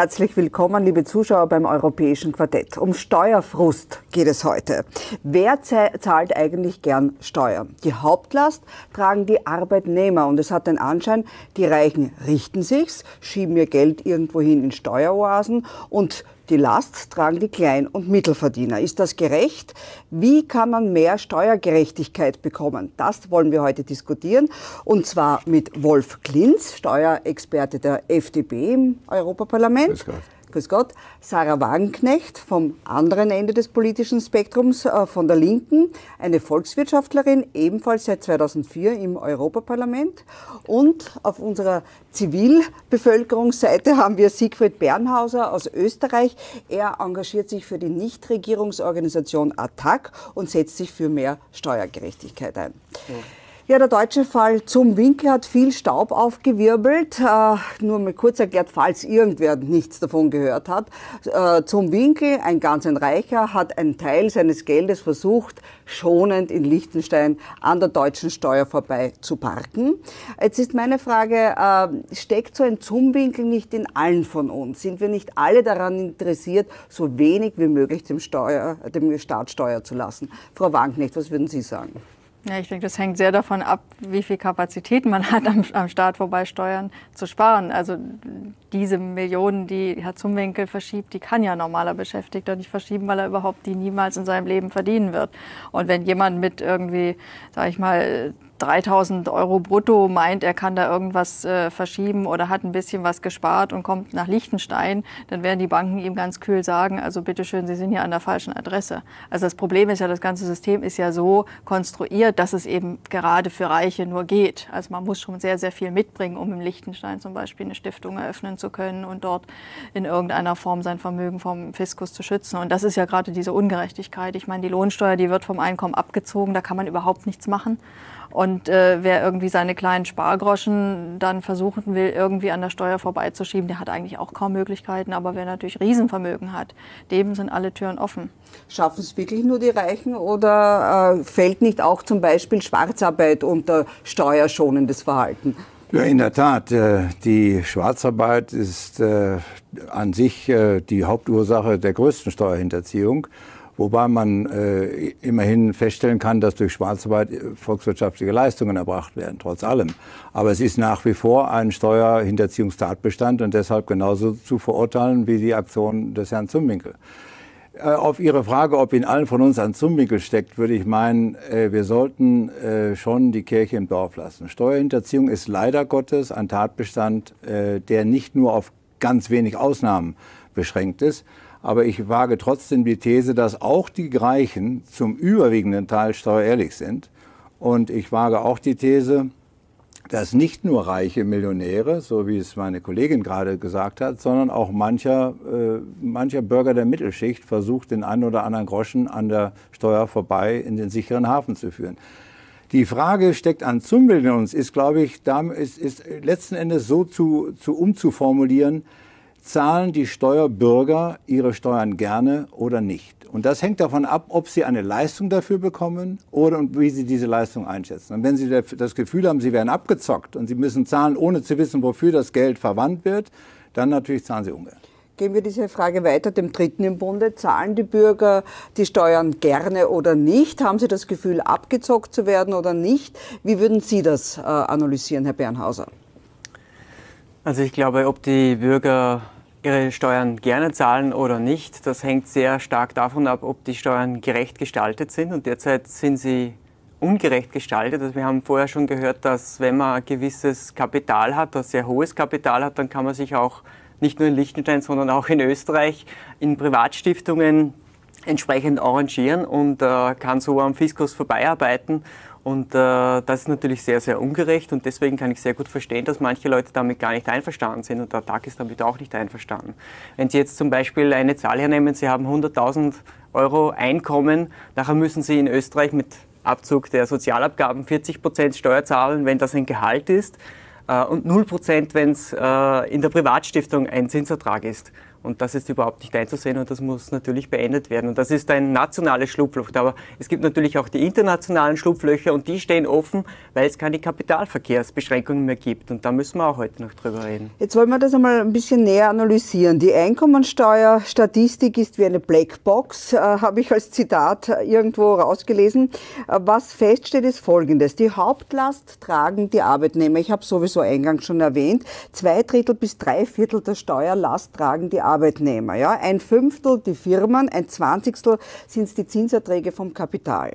Herzlich willkommen, liebe Zuschauer beim Europäischen Quartett. Um Steuerfrust geht es heute. Wer zahlt eigentlich gern Steuern? Die Hauptlast tragen die Arbeitnehmer und es hat den Anschein, die Reichen richten sich's, schieben ihr Geld irgendwohin in Steueroasen und die Last tragen die Klein- und Mittelverdiener. Ist das gerecht? Wie kann man mehr Steuergerechtigkeit bekommen? Das wollen wir heute diskutieren. Und zwar mit Wolf Klinz, Steuerexperte der FDP im Europaparlament. Grüß Gott, Sarah Wagenknecht vom anderen Ende des politischen Spektrums äh, von der Linken, eine Volkswirtschaftlerin, ebenfalls seit 2004 im Europaparlament. Und auf unserer Zivilbevölkerungsseite haben wir Siegfried Bernhauser aus Österreich. Er engagiert sich für die Nichtregierungsorganisation ATTAC und setzt sich für mehr Steuergerechtigkeit ein. Ja. Ja, der deutsche Fall zum Winkel hat viel Staub aufgewirbelt. Äh, nur mal kurz erklärt, falls irgendwer nichts davon gehört hat. Äh, zum Winkel, ein ganz ein Reicher, hat einen Teil seines Geldes versucht, schonend in Liechtenstein an der deutschen Steuer vorbei zu parken. Jetzt ist meine Frage, äh, steckt so ein Zumwinkel nicht in allen von uns? Sind wir nicht alle daran interessiert, so wenig wie möglich dem, Steuer, dem Staat Steuer zu lassen? Frau Wanknecht, was würden Sie sagen? Ja, ich denke, das hängt sehr davon ab, wie viel Kapazität man hat, am, am Staat vorbei Steuern zu sparen. Also diese Millionen, die Herr Zumwinkel verschiebt, die kann ja normaler Beschäftigter nicht verschieben, weil er überhaupt die niemals in seinem Leben verdienen wird. Und wenn jemand mit irgendwie, sage ich mal, 3000 Euro brutto meint, er kann da irgendwas äh, verschieben oder hat ein bisschen was gespart und kommt nach Liechtenstein, dann werden die Banken ihm ganz kühl sagen, also bitteschön, Sie sind hier an der falschen Adresse. Also das Problem ist ja, das ganze System ist ja so konstruiert, dass es eben gerade für Reiche nur geht. Also man muss schon sehr, sehr viel mitbringen, um im Liechtenstein zum Beispiel eine Stiftung eröffnen zu können und dort in irgendeiner Form sein Vermögen vom Fiskus zu schützen. Und das ist ja gerade diese Ungerechtigkeit. Ich meine, die Lohnsteuer, die wird vom Einkommen abgezogen, da kann man überhaupt nichts machen. Und äh, wer irgendwie seine kleinen Spargroschen dann versuchen will, irgendwie an der Steuer vorbeizuschieben, der hat eigentlich auch kaum Möglichkeiten. Aber wer natürlich Riesenvermögen hat, dem sind alle Türen offen. Schaffen es wirklich nur die Reichen oder äh, fällt nicht auch zum Beispiel Schwarzarbeit unter steuerschonendes Verhalten? Ja, in der Tat. Äh, die Schwarzarbeit ist äh, an sich äh, die Hauptursache der größten Steuerhinterziehung. Wobei man äh, immerhin feststellen kann, dass durch Schwarzarbeit äh, volkswirtschaftliche Leistungen erbracht werden, trotz allem. Aber es ist nach wie vor ein Steuerhinterziehungstatbestand und deshalb genauso zu verurteilen wie die Aktion des Herrn Zumwinkel. Äh, auf Ihre Frage, ob in allen von uns ein Zumwinkel steckt, würde ich meinen, äh, wir sollten äh, schon die Kirche im Dorf lassen. Steuerhinterziehung ist leider Gottes ein Tatbestand, äh, der nicht nur auf ganz wenig Ausnahmen beschränkt ist, aber ich wage trotzdem die These, dass auch die Reichen zum überwiegenden Teil steuerehrlich sind. Und ich wage auch die These, dass nicht nur reiche Millionäre, so wie es meine Kollegin gerade gesagt hat, sondern auch mancher, äh, mancher Bürger der Mittelschicht versucht, den einen oder anderen Groschen an der Steuer vorbei in den sicheren Hafen zu führen. Die Frage steckt an Zumwillen uns, ist, glaube ich, ist, ist letzten Endes so zu, zu umzuformulieren, zahlen die Steuerbürger ihre Steuern gerne oder nicht. Und das hängt davon ab, ob sie eine Leistung dafür bekommen oder wie sie diese Leistung einschätzen. Und wenn sie das Gefühl haben, sie werden abgezockt und sie müssen zahlen, ohne zu wissen, wofür das Geld verwandt wird, dann natürlich zahlen sie ungern. Gehen wir diese Frage weiter, dem Dritten im Bunde. Zahlen die Bürger die Steuern gerne oder nicht? Haben sie das Gefühl, abgezockt zu werden oder nicht? Wie würden Sie das äh, analysieren, Herr Bernhauser? Also ich glaube, ob die Bürger ihre Steuern gerne zahlen oder nicht, das hängt sehr stark davon ab, ob die Steuern gerecht gestaltet sind. Und derzeit sind sie ungerecht gestaltet. Also wir haben vorher schon gehört, dass wenn man ein gewisses Kapital hat, ein sehr hohes Kapital hat, dann kann man sich auch nicht nur in Liechtenstein, sondern auch in Österreich in Privatstiftungen entsprechend arrangieren und äh, kann so am Fiskus vorbeiarbeiten und äh, das ist natürlich sehr, sehr ungerecht und deswegen kann ich sehr gut verstehen, dass manche Leute damit gar nicht einverstanden sind und der Tag ist damit auch nicht einverstanden. Wenn Sie jetzt zum Beispiel eine Zahl hernehmen, Sie haben 100.000 Euro Einkommen, nachher müssen Sie in Österreich mit Abzug der Sozialabgaben 40 Prozent Steuer zahlen, wenn das ein Gehalt ist äh, und 0 Prozent, wenn es äh, in der Privatstiftung ein Zinsertrag ist. Und das ist überhaupt nicht einzusehen und das muss natürlich beendet werden. Und das ist ein nationales Schlupfloch. Aber es gibt natürlich auch die internationalen Schlupflöcher und die stehen offen, weil es keine Kapitalverkehrsbeschränkungen mehr gibt. Und da müssen wir auch heute noch drüber reden. Jetzt wollen wir das einmal ein bisschen näher analysieren. Die Einkommensteuerstatistik ist wie eine Blackbox, äh, habe ich als Zitat irgendwo rausgelesen. Äh, was feststeht, ist Folgendes. Die Hauptlast tragen die Arbeitnehmer. Ich habe sowieso eingangs schon erwähnt. Zwei Drittel bis drei Viertel der Steuerlast tragen die Arbeitnehmer. Ja? Ein Fünftel die Firmen, ein Zwanzigstel sind es die Zinserträge vom Kapital.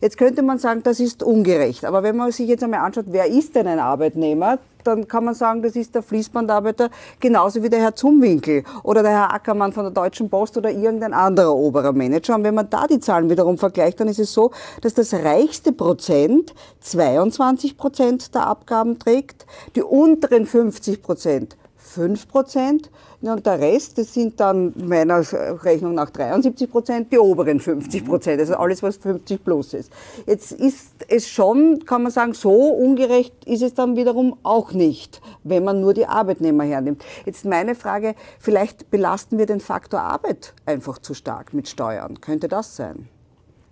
Jetzt könnte man sagen, das ist ungerecht. Aber wenn man sich jetzt einmal anschaut, wer ist denn ein Arbeitnehmer, dann kann man sagen, das ist der Fließbandarbeiter genauso wie der Herr Zumwinkel oder der Herr Ackermann von der Deutschen Post oder irgendein anderer oberer Manager. Und wenn man da die Zahlen wiederum vergleicht, dann ist es so, dass das reichste Prozent 22 Prozent der Abgaben trägt, die unteren 50 Prozent 5 Prozent und der Rest, das sind dann meiner Rechnung nach 73 Prozent, die oberen 50 Prozent, also alles, was 50 plus ist. Jetzt ist es schon, kann man sagen, so ungerecht ist es dann wiederum auch nicht, wenn man nur die Arbeitnehmer hernimmt. Jetzt meine Frage, vielleicht belasten wir den Faktor Arbeit einfach zu stark mit Steuern. Könnte das sein?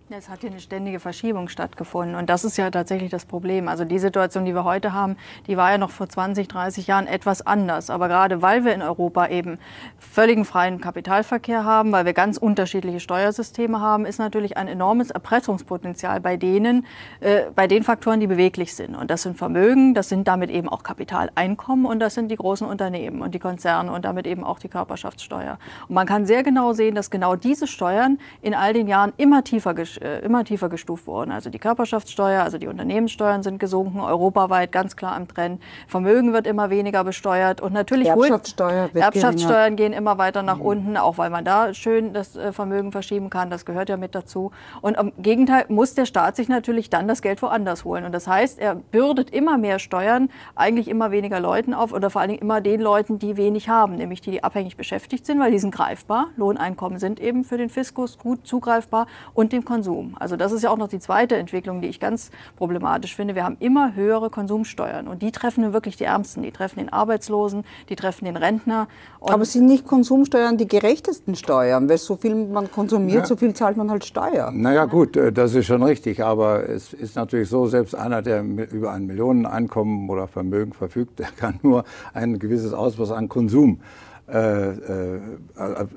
Es hat hier eine ständige Verschiebung stattgefunden und das ist ja tatsächlich das Problem. Also die Situation, die wir heute haben, die war ja noch vor 20, 30 Jahren etwas anders. Aber gerade weil wir in Europa eben völligen freien Kapitalverkehr haben, weil wir ganz unterschiedliche Steuersysteme haben, ist natürlich ein enormes Erpressungspotenzial bei denen, äh, bei den Faktoren, die beweglich sind. Und das sind Vermögen, das sind damit eben auch Kapitaleinkommen und das sind die großen Unternehmen und die Konzerne und damit eben auch die Körperschaftssteuer. Und man kann sehr genau sehen, dass genau diese Steuern in all den Jahren immer tiefer äh, immer tiefer gestuft worden. Also die Körperschaftssteuer, also die Unternehmenssteuern sind gesunken, europaweit ganz klar im Trend. Vermögen wird immer weniger besteuert und natürlich Erbschaftssteuer wird Erbschaftssteuern gehen immer weiter nach mhm. unten, auch weil man da schön das äh, Vermögen verschieben kann. Das gehört ja mit dazu. Und im Gegenteil muss der Staat sich natürlich dann das Geld woanders holen. Und das heißt, er bürdet immer mehr Steuern, eigentlich immer weniger Leuten auf oder vor allen Dingen immer den Leuten, die wenig haben, nämlich die, die abhängig beschäftigt sind, weil die sind greifbar. Lohneinkommen sind eben für den Fiskus gut zugreifbar und dem Konsum Konsum. Also das ist ja auch noch die zweite Entwicklung, die ich ganz problematisch finde. Wir haben immer höhere Konsumsteuern und die treffen wirklich die Ärmsten. Die treffen den Arbeitslosen, die treffen den Rentner. Und Aber sind nicht Konsumsteuern die gerechtesten Steuern? Weil so viel man konsumiert, ja. so viel zahlt man halt Steuer. Naja gut, äh, das ist schon richtig. Aber es ist natürlich so, selbst einer, der über ein Millioneneinkommen oder Vermögen verfügt, der kann nur ein gewisses Ausmaß an Konsum äh, äh,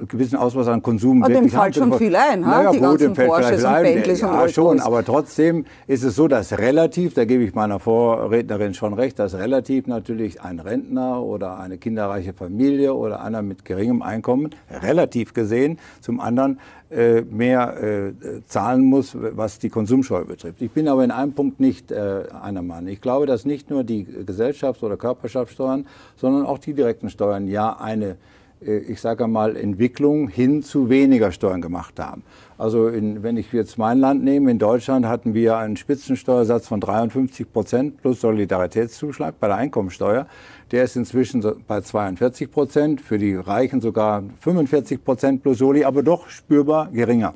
gewissen Ausmaß an Konsum aber wirklich dem fällt schon viel ein, naja, die gut, ganzen Porsches und Bentleys ja, und schon, aber trotzdem ist es so, dass relativ, da gebe ich meiner Vorrednerin schon recht, dass relativ natürlich ein Rentner oder eine kinderreiche Familie oder einer mit geringem Einkommen relativ gesehen zum anderen äh, mehr äh, zahlen muss, was die Konsumsteuer betrifft. Ich bin aber in einem Punkt nicht äh, einer Mann. Ich glaube, dass nicht nur die Gesellschafts- oder Körperschaftssteuern, sondern auch die direkten Steuern ja eine ich sage mal, Entwicklung hin zu weniger Steuern gemacht haben. Also in, wenn ich jetzt mein Land nehme, in Deutschland hatten wir einen Spitzensteuersatz von 53 Prozent plus Solidaritätszuschlag bei der Einkommensteuer. Der ist inzwischen bei 42 Prozent, für die Reichen sogar 45 Prozent plus Soli, aber doch spürbar geringer.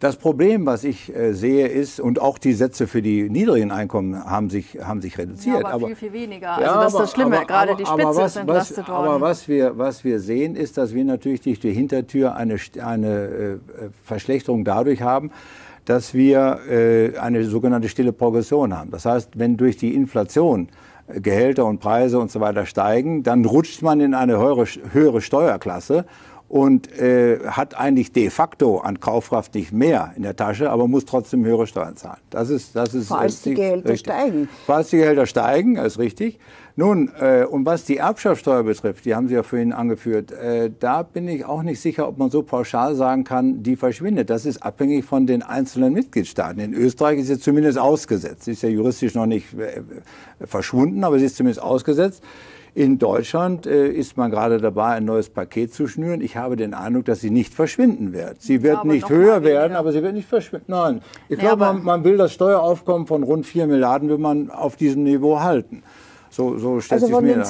Das Problem, was ich äh, sehe, ist, und auch die Sätze für die niedrigen Einkommen haben sich, haben sich reduziert. Ja, aber, aber viel, viel weniger. Also ja, das ist das Schlimme. Aber, Gerade die Spitze was, ist entlastet was, worden. Aber was wir, was wir sehen, ist, dass wir natürlich durch die Hintertür eine, eine äh, Verschlechterung dadurch haben, dass wir äh, eine sogenannte stille Progression haben. Das heißt, wenn durch die Inflation äh, Gehälter und Preise und so weiter steigen, dann rutscht man in eine höhere, höhere Steuerklasse und äh, hat eigentlich de facto an Kaufkraft nicht mehr in der Tasche, aber muss trotzdem höhere Steuern zahlen. Das ist, das ist Falls die Gehälter richtig. steigen. Falls die Gehälter steigen, ist richtig. Nun, äh, und was die Erbschaftssteuer betrifft, die haben Sie ja vorhin angeführt, äh, da bin ich auch nicht sicher, ob man so pauschal sagen kann, die verschwindet. Das ist abhängig von den einzelnen Mitgliedstaaten. In Österreich ist sie zumindest ausgesetzt. Sie ist ja juristisch noch nicht äh, verschwunden, aber sie ist zumindest ausgesetzt. In Deutschland äh, ist man gerade dabei, ein neues Paket zu schnüren. Ich habe den Eindruck, dass sie nicht verschwinden wird. Sie wird ja, nicht höher werden, aber sie wird nicht verschwinden. Nein, ich nee, glaube, man, man, will das Steueraufkommen von rund 4 Milliarden, will man auf diesem Niveau halten. So, so stellt also sich mir